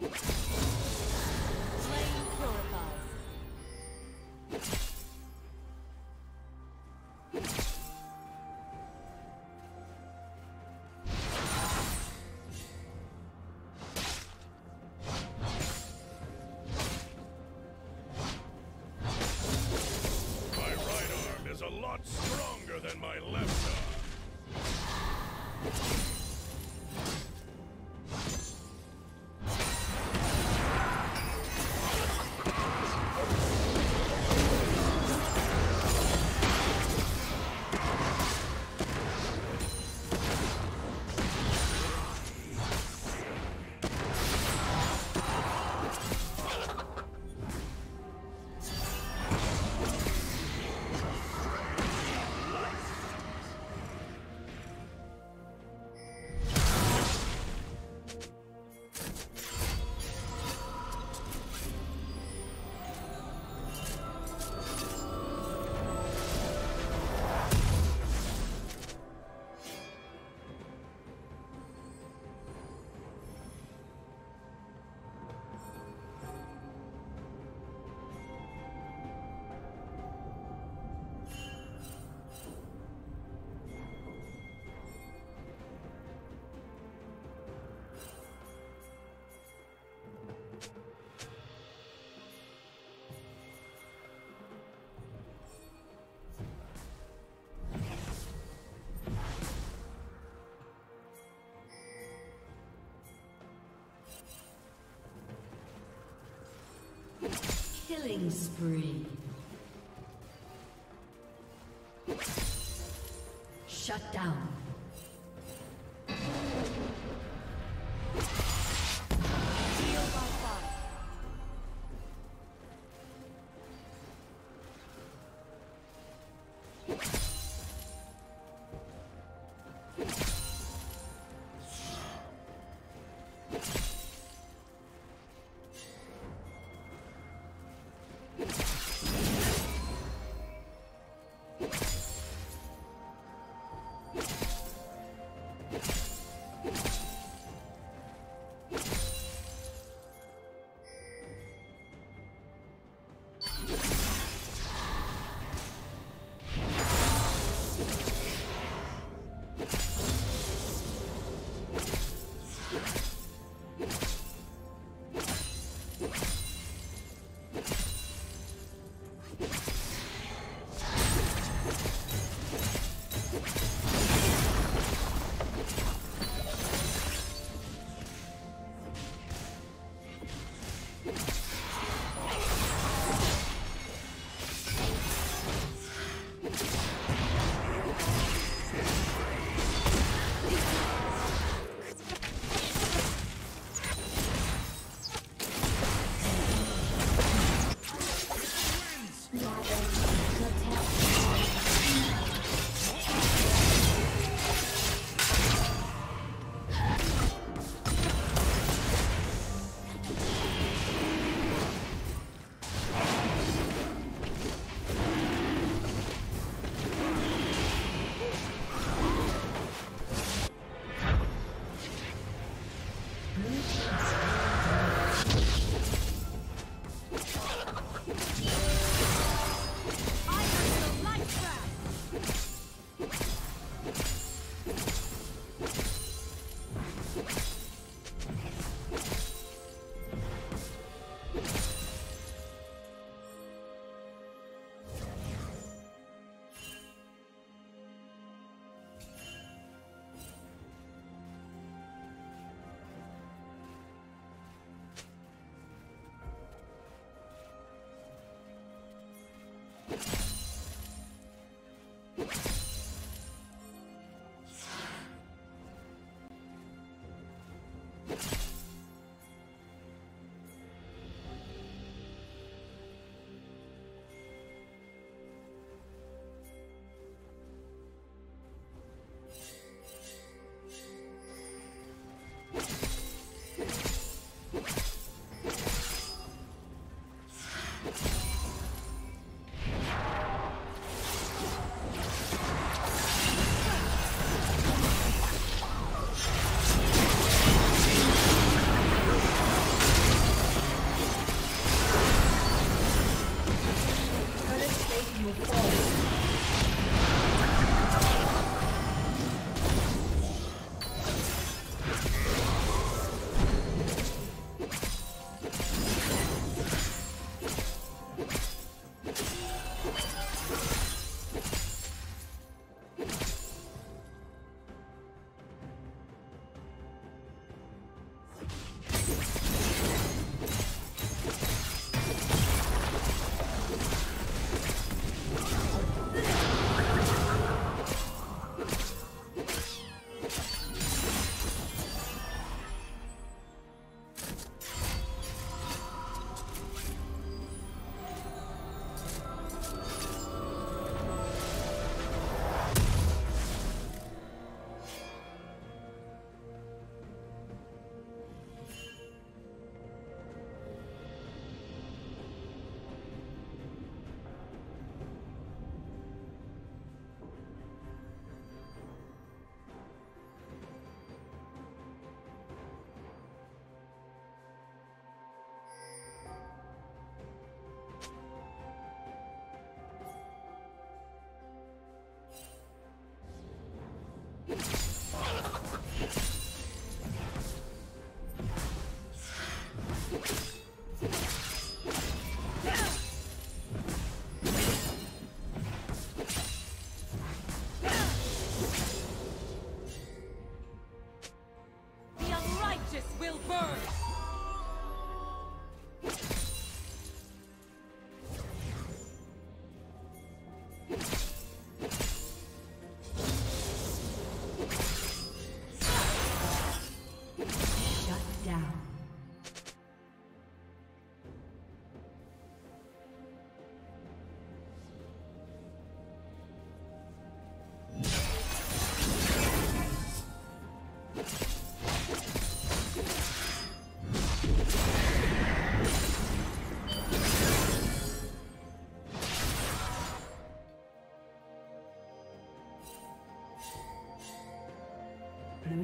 you Killing spree. Will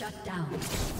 Shut down.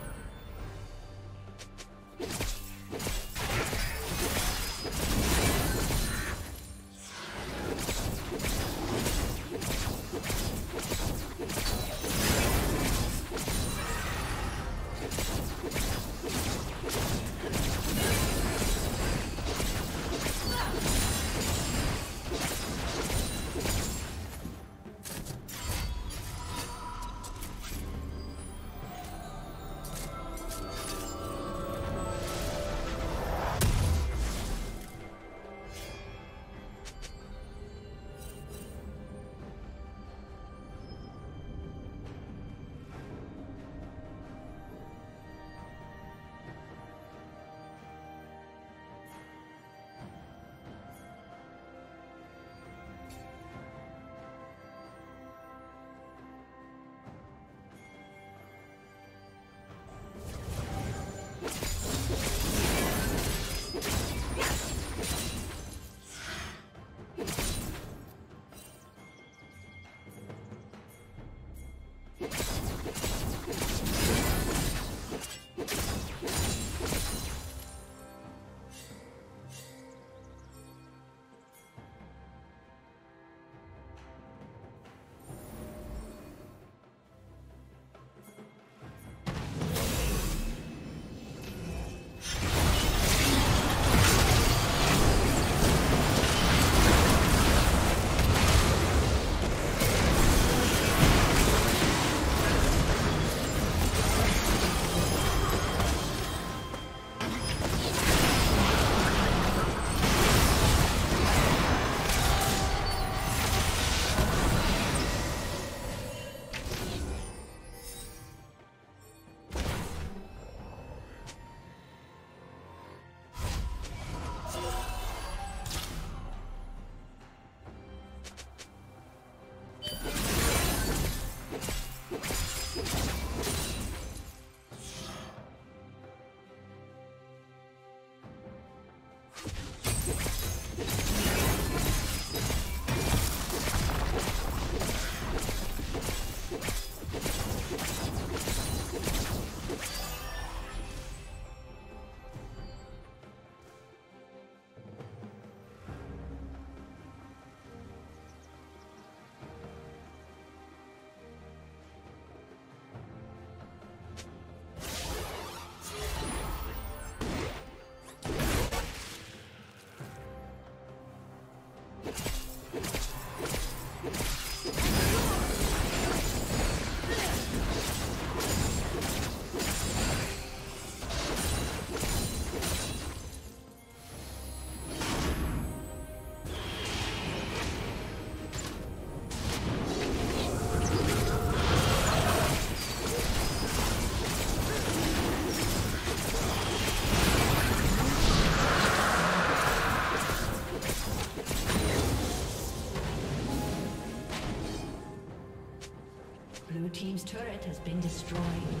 Has been destroyed.